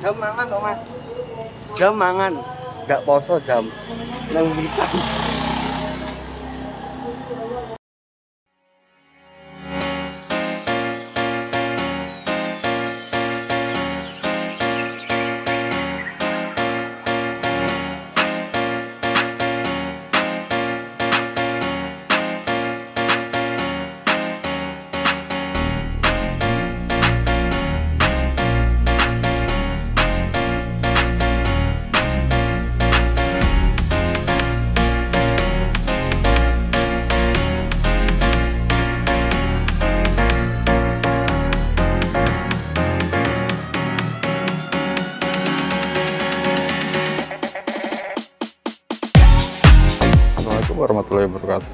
Jam mangan kok mas. Jam mangan. Gak poso jam. Nang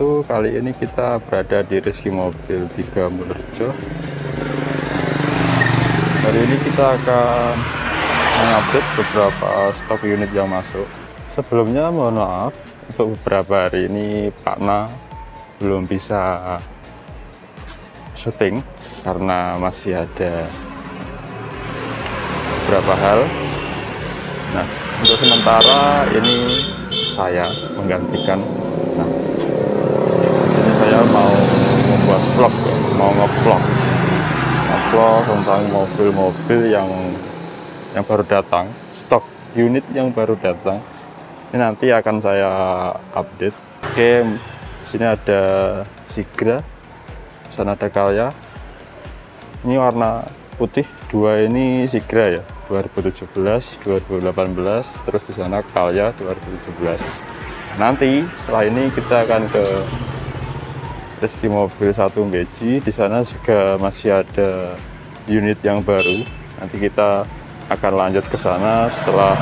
wabarakatuh Kali ini kita berada di Rizky Mobil 3 Mulrejo Hari ini kita akan mengupdate beberapa stok unit yang masuk. Sebelumnya mohon maaf Untuk beberapa hari ini Pak Na belum bisa syuting Karena masih ada beberapa hal. Nah untuk sementara ini saya menggantikan nah ini saya mau membuat vlog ya, mau nge-vlog nge-vlog tentang mobil-mobil yang yang baru datang stok unit yang baru datang. Ini nanti akan saya update. Oke sini ada Sigra sana ada Kalya ini warna putih dua ini Sigra ya 2017 2018 terus di sana Kalya 2017 nanti setelah ini kita akan ke Rizky Mobil 1 Beji di sana juga masih ada unit yang baru. Nanti kita akan lanjut ke sana setelah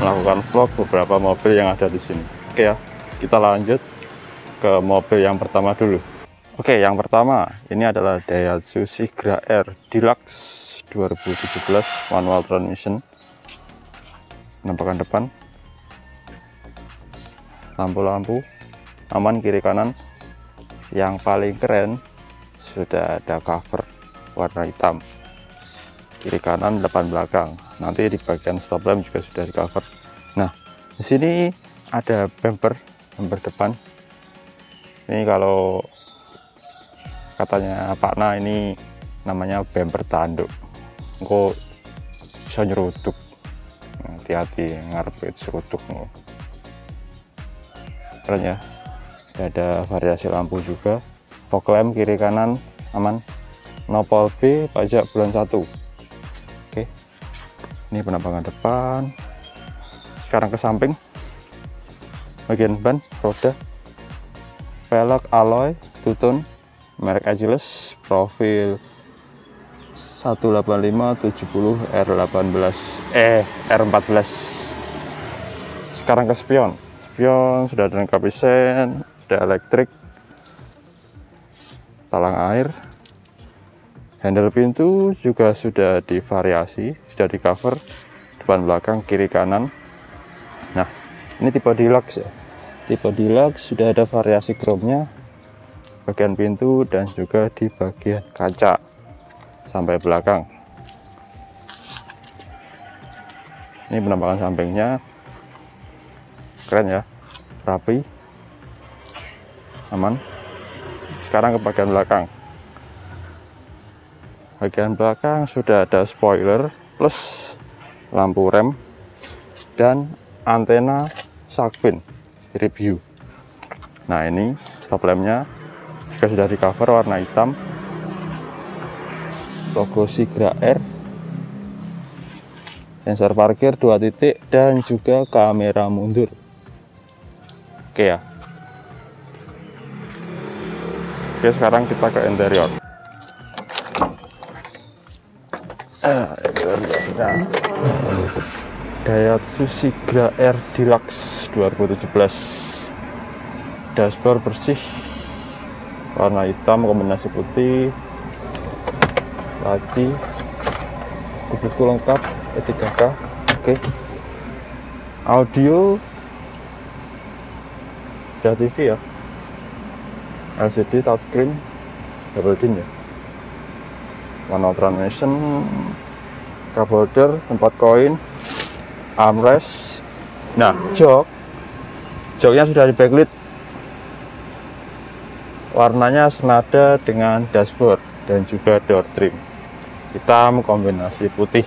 melakukan vlog beberapa mobil yang ada di sini. Oke ya kita lanjut ke mobil yang pertama dulu. Oke yang pertama ini adalah Daihatsu Sigra R Deluxe 2017 manual transmission. Penampakan depan. Lampu-lampu aman kiri kanan yang paling keren sudah ada cover warna hitam. Kiri kanan depan belakang. Nanti di bagian stop lamp juga sudah di cover. Nah di sini ada bumper bumper depan. Ini kalau katanya Pak Na ini namanya bumper tanduk. Kok bisa nyeruduk. Hati-hati ngarep seruduk keren ya ada variasi lampu juga. Fog lamp kiri kanan aman. Nopol B pajak bulan 1 oke. Ini penampakan depan. Sekarang ke samping. Bagian ban roda. Velg alloy tutun. Merek Agilus profil 185 70 R18 eh R14 sekarang ke spion. Spion sudah dilengkapi sen ada elektrik talang air handle pintu juga sudah divariasi sudah di cover depan belakang kiri kanan. Nah ini tipe deluxe ya. Tipe deluxe sudah ada variasi chrome-nya bagian pintu dan juga di bagian kaca sampai belakang. Ini penampakan sampingnya. Keren ya rapi aman? Sekarang ke bagian belakang. Bagian belakang sudah ada spoiler plus lampu rem dan antena shark fin review nah ini stop lampnya. Juga sudah di cover warna hitam logo Sigra R sensor parkir dua titik dan juga kamera mundur. Oke ya oke sekarang kita ke interior. Daihatsu Sigra R Deluxe 2017 dashboard bersih warna hitam kombinasi putih laci kubuku lengkap E3K oke. Audio sudah TV ya LCD touchscreen double din ya. Manual transmission cup holder tempat koin armrest. Nah jok. Joknya sudah di backlit. Warnanya senada dengan dashboard dan juga door trim. Hitam kombinasi putih.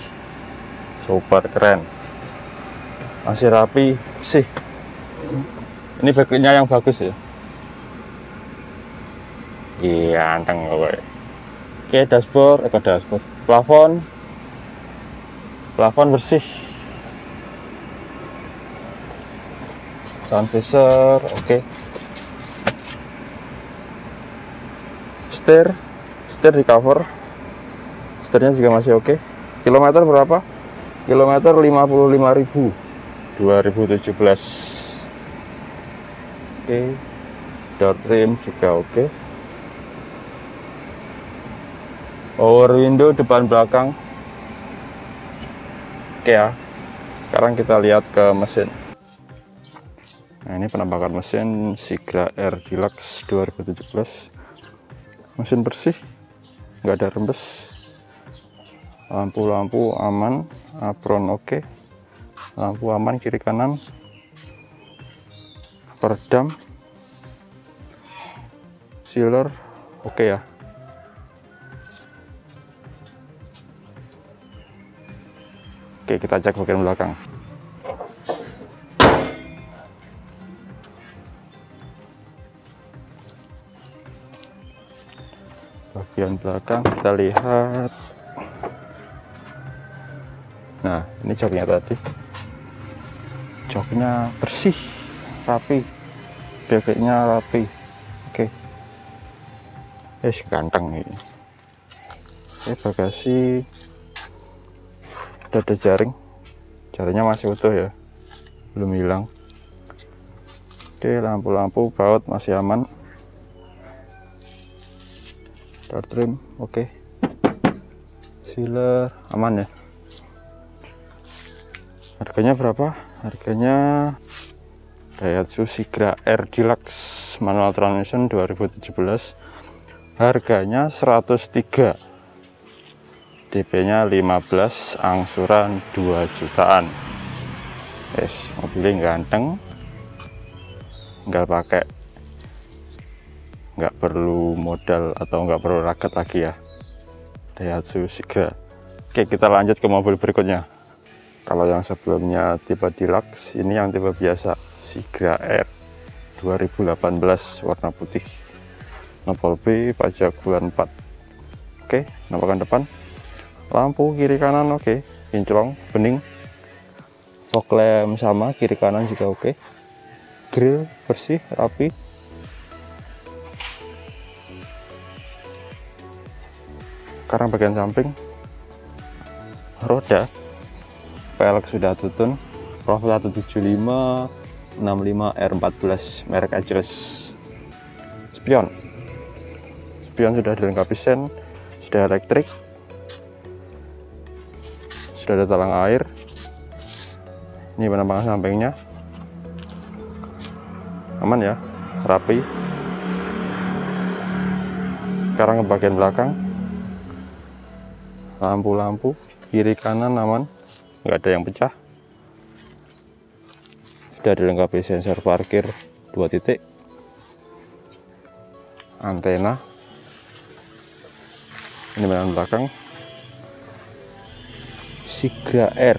Super keren. Masih rapi sih. Ini backlightnya yang bagus ya iya anteng gue oke dashboard eh dashboard? Plafon. Plafon bersih. Sound visor oke. Setir. Setir di cover. Setirnya juga masih oke. Kilometer berapa? Kilometer 55.000 2017 oke. Door trim juga oke power window depan belakang. Oke ya. Sekarang kita lihat ke mesin. Nah ini penampakan mesin Sigra R Deluxe 2017 mesin bersih nggak ada rembes. Lampu-lampu aman apron oke. Lampu aman kiri kanan. Peredam. Sealer oke ya oke kita cek bagian belakang. Bagian belakang kita lihat. Nah ini joknya tadi. Joknya bersih rapi. Bebeknya rapi. Oke. Es ganteng ini oke bagasi ada jaring. Jaringnya masih utuh ya. Belum hilang. Oke lampu-lampu baut masih aman. Door trim oke. Sealer aman ya? Harganya berapa? Harganya Daihatsu Sigra R Deluxe manual transmission 2017 harganya 103 DP nya 15 angsuran 2 jutaan. Yes mobilnya ganteng nggak pakai nggak perlu modal atau nggak perlu raket lagi ya. Daihatsu Sigra oke kita lanjut ke mobil berikutnya. Kalau yang sebelumnya tipe deluxe ini yang tipe biasa Sigra R 2018 warna putih. Nopol B pajak bulan 4 oke nampakan depan lampu kiri kanan oke. Kinclong bening. Fog lamp sama kiri kanan juga oke. Grill bersih rapi. Sekarang bagian samping. Roda. Pelek sudah tutun. Profil 175 65 R14 merek Ageles spion. Spion sudah dilengkapi sen sudah elektrik sudah ada talang air. Ini penampakan sampingnya. Aman ya? Rapi. Sekarang ke bagian belakang. Lampu-lampu kiri kanan aman. Nggak ada yang pecah. Sudah dilengkapi sensor parkir dua titik. Antena. Ini belakang Sigra R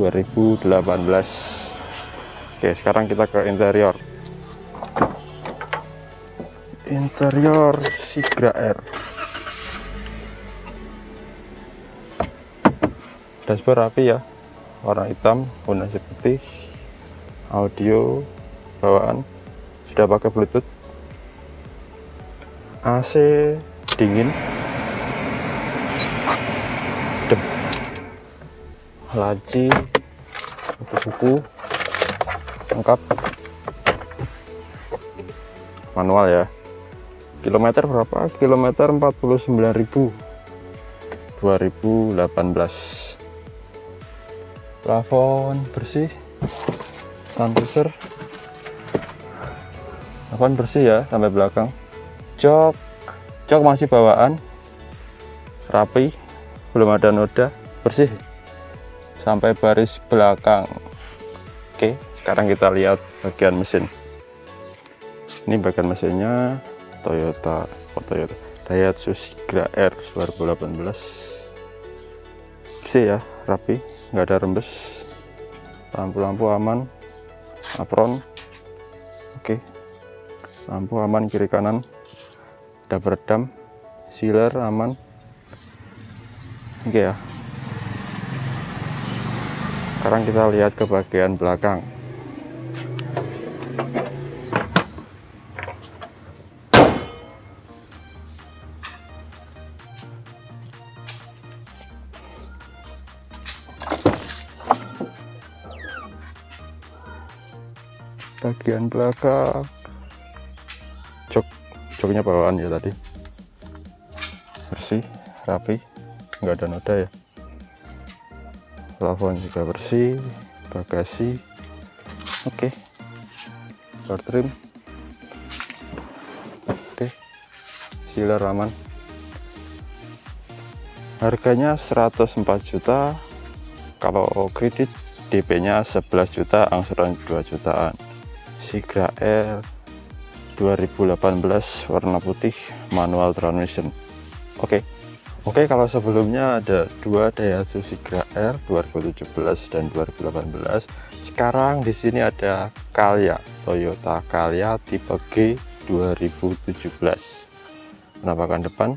2018 oke sekarang kita ke interior. Interior Sigra R. Dashboard rapi ya. Warna hitam fondasi putih audio bawaan. Sudah pakai bluetooth. AC dingin laci buku-buku lengkap. Manual ya. Kilometer berapa? Kilometer 49.000 2018 plafon bersih. Santuser plafon bersih ya sampai belakang. Jok. Jok masih bawaan. Rapi. Belum ada noda. Bersih sampai baris belakang. Oke. Sekarang kita lihat bagian mesin. Ini bagian mesinnya Toyota oh Toyota. Daihatsu Sigra R 2018 sih ya rapi nggak ada rembes. Lampu-lampu aman apron. Oke. Lampu aman kiri kanan. Ada beredam sealer aman. Oke ya sekarang kita lihat ke bagian belakang. Bagian belakang. Jok joknya bawaan ya tadi. Bersih rapi nggak ada noda ya plafon juga bersih bagasi. Oke. Door trim. Oke. Sealer aman. Harganya 104 juta. Kalau kredit DP nya 11 juta angsuran 2 jutaan. Sigra R 2018 warna putih manual transmission. Oke oke kalau sebelumnya ada dua Daihatsu Sigra R 2017 dan 2018 sekarang di sini ada Calya Toyota Calya tipe G 2017 penampakan depan?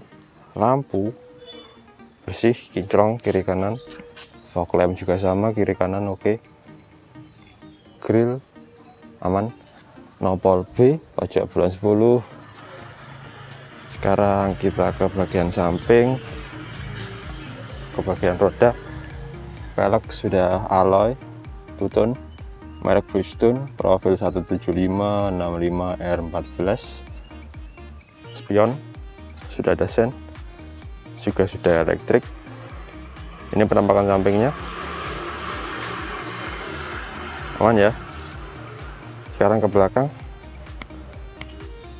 Lampu bersih kinclong kiri kanan. Fog lamp juga sama kiri kanan oke. Grill aman. Nopol B pajak bulan 10 sekarang kita ke bagian samping ke bagian roda velg sudah alloy tutun merek Bridgestone profil 175 65 R14 spion sudah ada sen juga sudah elektrik. Ini penampakan sampingnya. Aman ya? Sekarang ke belakang.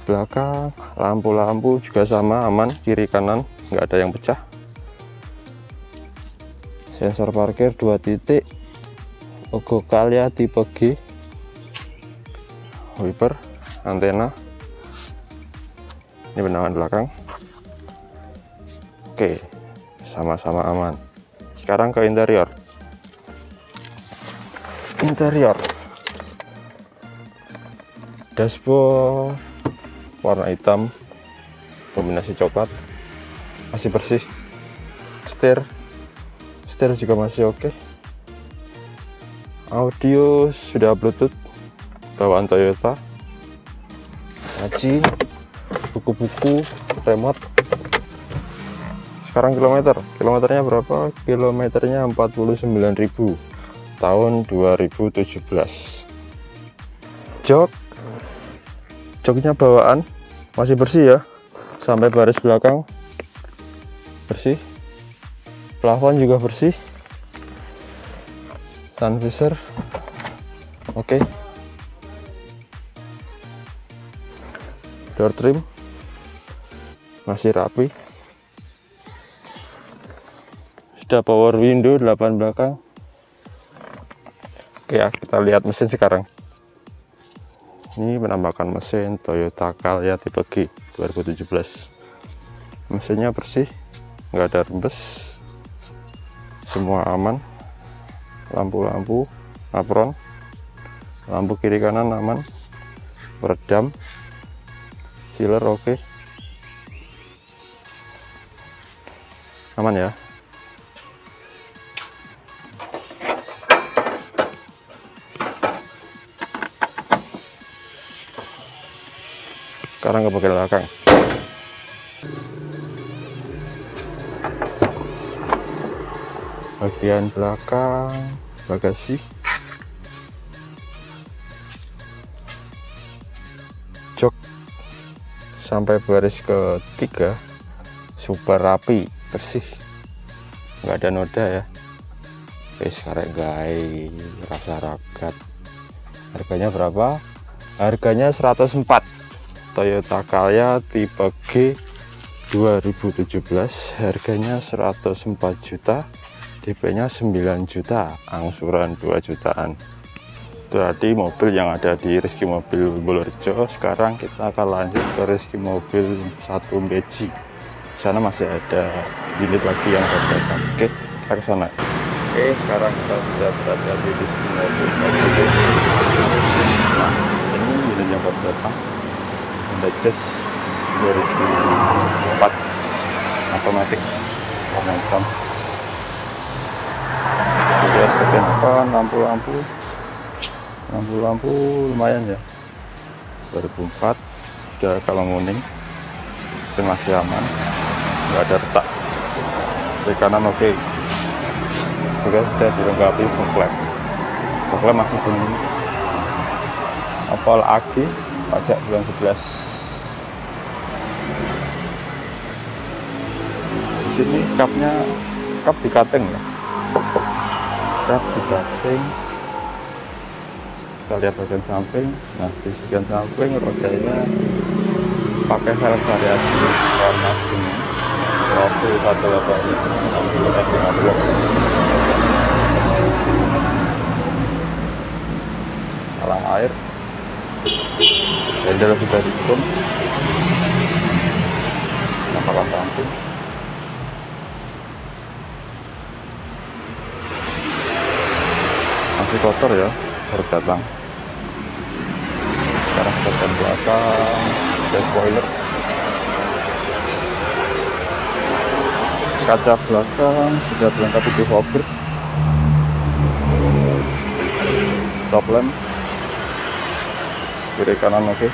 Belakang lampu-lampu juga sama aman kiri kanan nggak ada yang pecah sensor parkir dua titik. Logo Calya tipe G wiper antena. Ini penampakan belakang. Oke sama-sama aman. Sekarang ke interior. Interior. Dashboard warna hitam dominasi coklat masih bersih. Setir setir juga masih oke. Audio sudah bluetooth bawaan Toyota. Aci buku-buku remote. Sekarang kilometer kilometernya berapa? Kilometernya 49.000 tahun 2017 jok joknya bawaan masih bersih ya sampai baris belakang. Bersih plafon juga bersih. Sun visor oke. Door trim. Masih rapi. Sudah power window 8 belakang. Oke ya kita lihat mesin sekarang. Ini penampakan mesin Toyota Calya tipe G 2017 mesinnya bersih nggak ada rembes semua aman. Lampu-lampu apron. Lampu kiri kanan aman. Peredam sealer oke. Okay. aman ya? Sekarang ke bagian belakang bagian belakang bagasi jok. Sampai baris ketiga. Super rapi bersih. Nggak ada noda ya. Wis karek gai rasa ragat. Harganya berapa? Harganya 104 Toyota Calya tipe G 2017 harganya 104 juta DP nya 9 juta angsuran 2 jutaan. Berarti mobil yang ada di Rizky Mobil Bulurjo. Sekarang kita akan lanjut ke Rizky Mobil satu Beji sana masih ada unit lagi yang datang oke kita ke sana. Oke sekarang kita sudah berada di Rizky Mobil Beji nah ini unit yang baru datang. Honda Jazz 2004 otomatis. Lihat bagian depan lampu-lampu lampu-lampu lumayan ya. 2004 udah kalau nguning itu masih aman. Nggak ada retak. Di kanan oke. Juga sudah dilengkapi bengklek bengklek masih bunyi. Apal aki pajak bulan 11 di sini kapnya kap di cutting ya kap di cutting kita lihat bagian samping. Nah di bagian samping rodanya pakai helm variasi warna kuning. Profil 185 alang air. Handle sudah dihitung masih kotor ya baru datang. Sekarang bagian belakang ada spoiler kaca belakang sudah dilengkapi di hopper stop lamp. Kiri kanan oke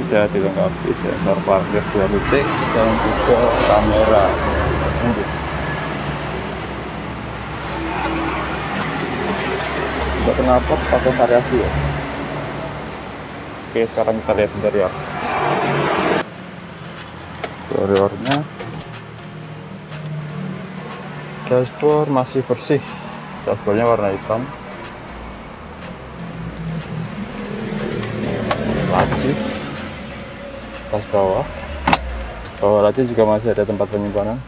sudah dilengkapi sensor parkir dua titik dan juga kamera untuk kenapa pakai variasi. Ya oke sekarang kita lihat interior interiornya. Dashboard masih bersih. Dashboardnya warna hitam. Laci. Tas bawah. Bawah laci juga masih ada tempat penyimpanan.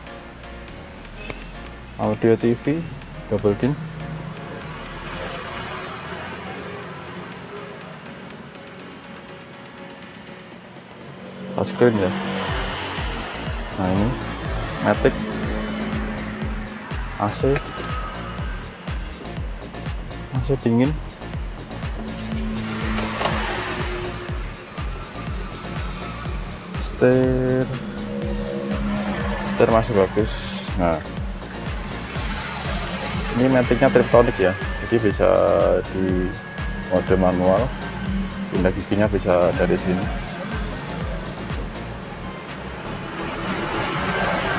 Audio TV double din touchscreen ya. Nah ini matic. AC. AC dingin. Setir. Setir masih bagus. Nah. Ini maticnya triptonic ya. Jadi bisa di mode manual. Pindah giginya bisa dari sini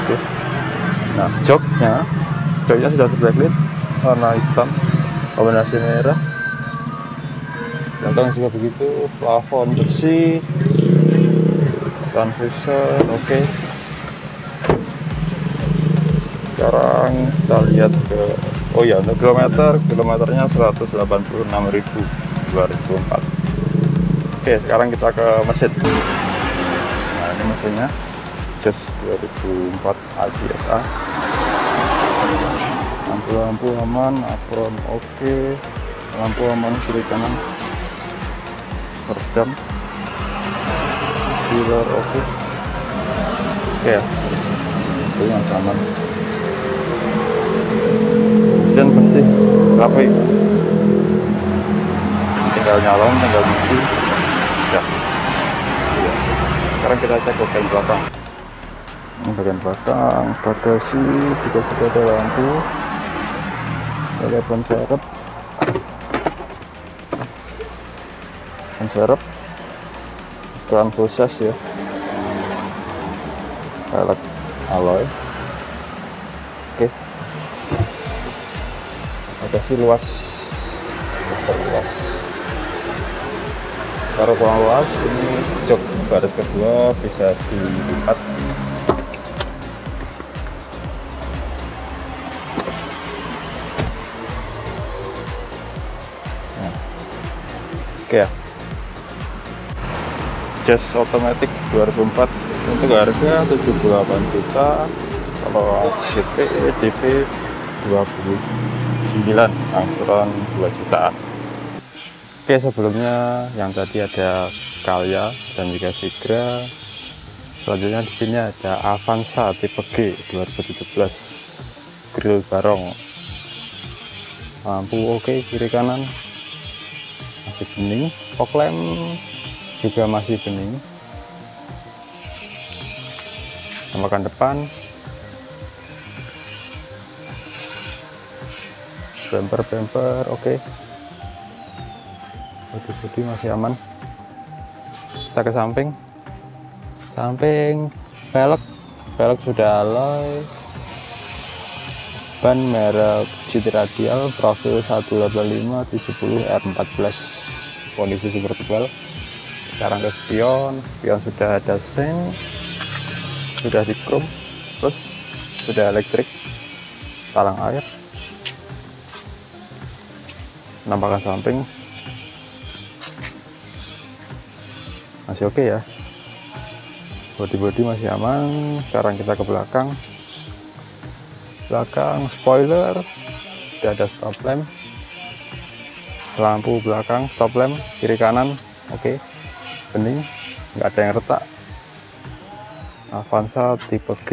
Oke. Nah, joknya, joknya sudah terbacklit warna hitam, kombinasi merah. Belakang juga begitu, plafon bersih, sun visor, oke. Sekarang kita lihat ke, oh ya untuk kilometer, kilometernya 186.000 2004. Oke, sekarang kita ke mesin. Nah, ini mesinnya. Jazz 2004 AGSA lampu-lampu aman apron oke. Lampu aman kiri kanan. Peredam filler oke. Oke ya. Itu yang aman. Mesin bersih rapi tinggal nyalon tinggal nyuci. Ya. Iya. sekarang kita cek bagian belakang ini bagian belakang bagasi juga sudah ada lampu. Lihat ban serep. Ban serep. Ukuran proses ya. Velg alloy. Oke. Bagasi luas. Luas. Kalau kurang luas ini jok baris kedua bisa dilipat ya. Jazz Automatic 2004 untuk harga 78 juta kalau DP DP 29 angsuran 2 jutaan. Oke sebelumnya yang tadi ada Kalia dan juga Sigra. Selanjutnya di sini ada Avanza tipe G 2017 grill barong. Lampu oke kiri kanan masih bening. Lamp juga masih bening. Tambahkan depan. Bumper bumper oke bodi-bodi masih aman. Kita ke samping. Samping. Velg. Velg sudah alloy ban merek GT Radial profil 185 70 R14 kondisi super tebal. Sekarang ke spion spion sudah ada sen sudah di chrome terus sudah elektrik talang air nampakkan samping. Masih oke ya. Body-body masih aman. Sekarang kita ke belakang belakang spoiler. Tidak ada stop lamp. Lampu belakang stop lamp. Kiri kanan oke. Bening nggak ada yang retak. Avanza tipe G.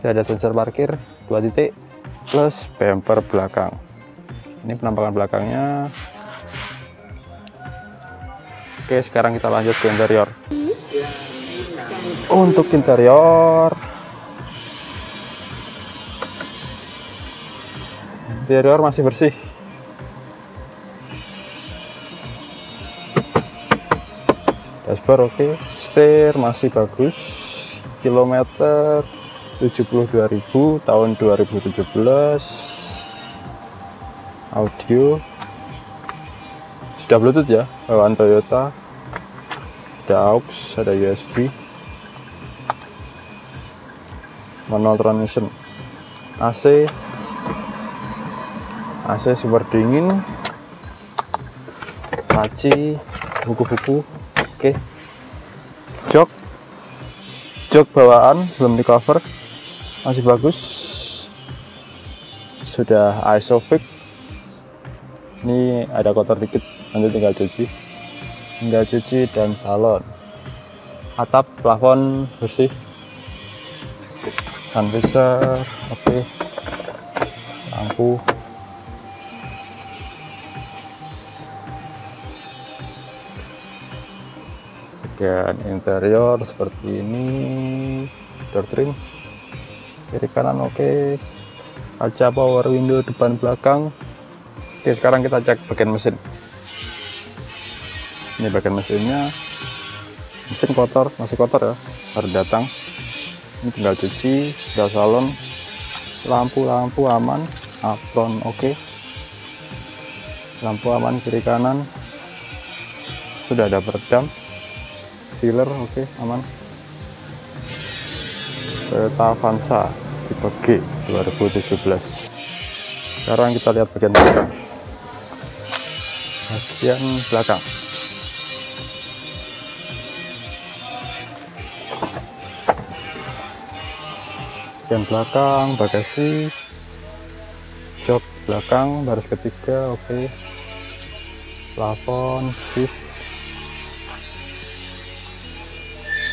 Tidak ada sensor parkir dua titik plus bumper belakang. Ini penampakan belakangnya. Oke sekarang kita lanjut ke interior untuk interior. Interior masih bersih. Dashboard oke. Setir masih bagus. Kilometer 72.000 tahun 2017 audio. Sudah bluetooth ya bawaan Toyota. Ada aux ada USB manual transmission AC. AC super dingin. Laci. Buku-buku. Oke. Jok. Jok bawaan. Belum di cover. Masih bagus. Sudah isofix ini ada kotor dikit. Nanti tinggal cuci. Tinggal cuci dan salon. Atap plafon bersih visor oke. Lampu. Dan interior seperti ini. Door trim. Kiri kanan oke. Kaca power window depan belakang. Oke sekarang kita cek bagian mesin. Ini bagian mesinnya. Mesin kotor masih kotor ya. Baru datang ini tinggal cuci sudah salon. Lampu-lampu aman apron oke. Lampu aman kiri kanan. Sudah ada peredam. Sealer oke aman. Toyota Avanza tipe G 2017 sekarang kita lihat bagian belakang. Bagian belakang bagian belakang bagasi jok belakang baris ketiga oke. Plafon shift.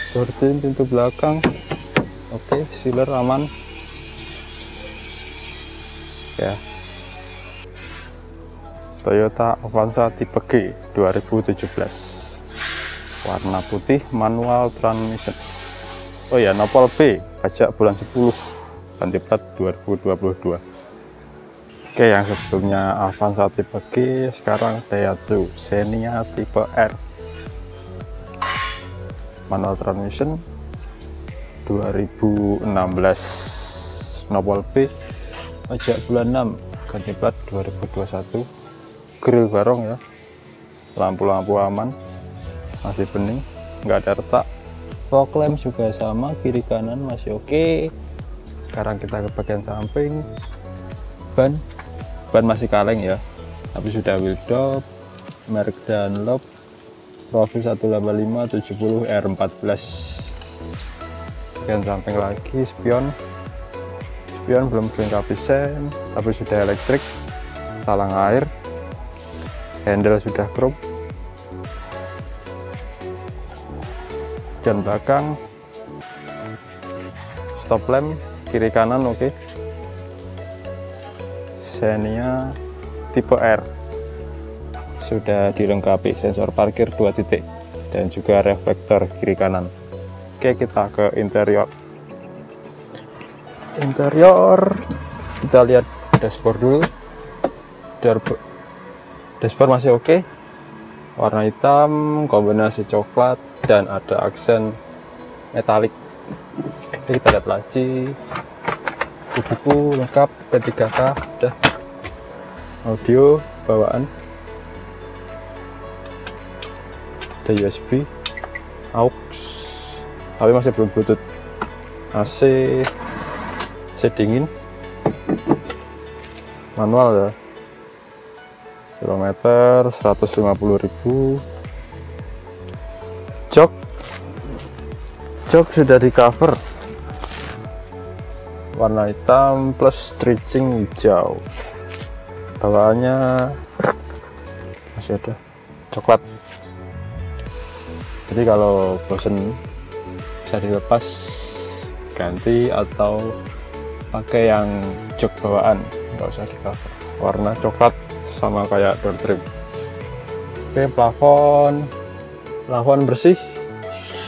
Gorden pintu belakang oke. Sealer aman. Ya. Toyota Avanza tipe G 2017 warna putih manual transmission oh ya nopol B pajak bulan 10 ganti plat 2022 oke yang sebelumnya Avanza tipe G sekarang Daihatsu Xenia tipe R. Manual transmission 2016 nopol B pajak bulan 6 ganti plat 2021 grill barong ya lampu-lampu aman masih bening nggak ada retak fog lamp juga sama kiri kanan masih oke. Sekarang kita ke bagian samping. Ban. Ban masih kaleng ya. Tapi sudah wheel stop merek Dunlop Profi 185 70 R14 bagian samping lagi spion. Spion belum dilengkapi sen tapi sudah elektrik talang air. Handle sudah chrome dan belakang. Stop lamp kiri kanan oke. Xenia tipe R. Sudah dilengkapi sensor parkir dua titik dan juga reflektor kiri kanan. Oke kita ke interior. Interior kita lihat dashboard dulu. Dashboard masih oke. Warna hitam kombinasi coklat dan ada aksen metalik. Oke, kita lihat laci buku lengkap P3K udah. Audio bawaan. Ada USB aux. Tapi masih belum bluetooth. AC AC dingin. Manual ya. Kilometer 150.000 jok. Jok sudah di cover. Warna hitam plus stretching hijau. Bawaannya masih ada coklat. Jadi kalau bosen bisa dilepas ganti atau pakai yang jok bawaan. Nggak usah di cover. Warna coklat sama kayak door trim. Oke plafon plafon bersih.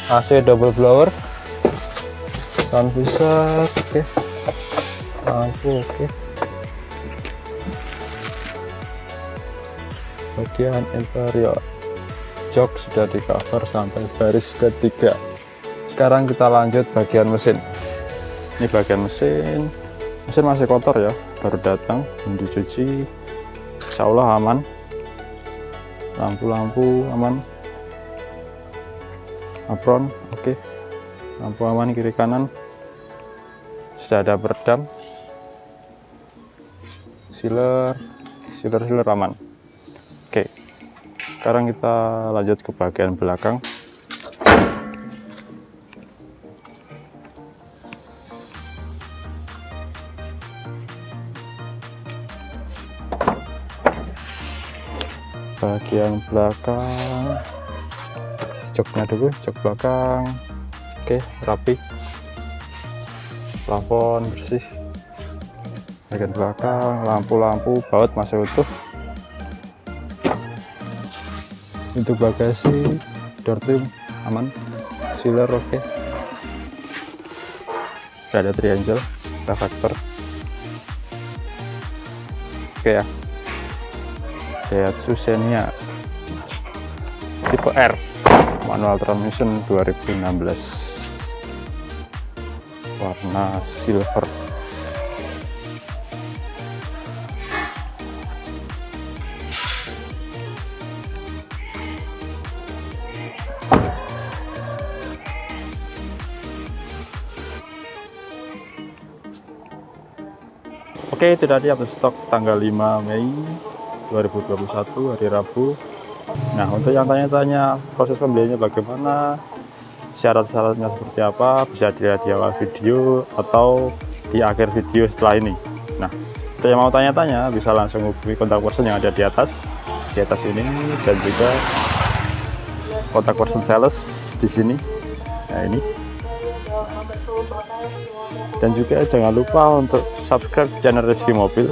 AC double blower. Sound visor oke. Lampu oke. Bagian interior. Jok sudah di cover sampai baris ketiga. Sekarang kita lanjut bagian mesin. Ini bagian mesin. Mesin masih kotor ya. Baru datang dicuci. Insya Allah aman. Lampu-lampu aman apron oke. Lampu aman kiri kanan. Sudah ada peredam. Sealer sealer sealer aman. Oke. Sekarang kita lanjut ke bagian belakang. Bagian belakang joknya dulu jok belakang. Oke rapi. Plafon bersih. Bagian belakang lampu-lampu baut masih utuh. Untuk bagasi door trim aman. Sealer oke. Gak ada triangle reflektor oke ya. Daihatsu Xenia tipe R manual transmission 2016 warna silver Oke, tidak ada stok tanggal 5 Mei 2021 hari Rabu. Nah, untuk yang tanya-tanya proses pembeliannya bagaimana, syarat-syaratnya seperti apa, bisa dilihat di awal video atau di akhir video setelah ini. Nah, untuk yang mau tanya-tanya bisa langsung hubungi kontak person yang ada di atas, di atas ini dan juga kontak person sales di sini. Nah, ini. Dan juga jangan lupa untuk subscribe channel Rizky Mobil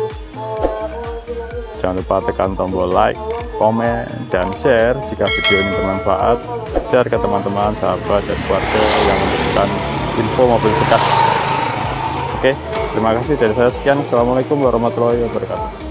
Jangan lupa tekan tombol like, komen, dan share jika video ini bermanfaat. Share ke teman-teman, sahabat, dan keluarga yang membutuhkan info mobil bekas. Oke, terima kasih dari saya sekian. Assalamualaikum warahmatullahi wabarakatuh.